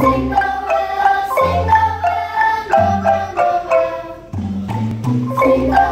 Sing the